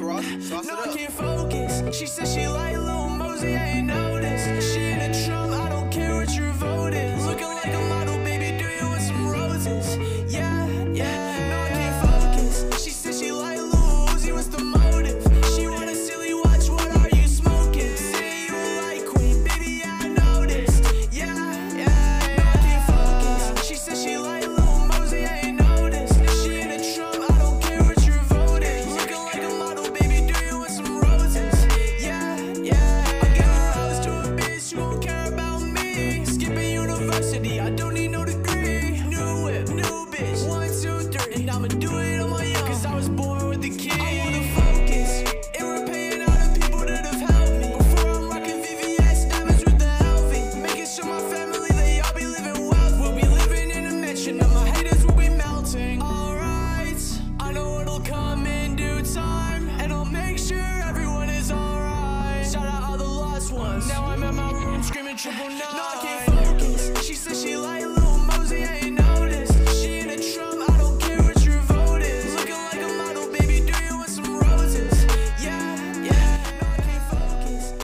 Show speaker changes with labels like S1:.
S1: Ross. No, I can't focus. She said she like Lil Mosey, I ain't noticed. She Now I'm at my room screaming triple nine. No, I can't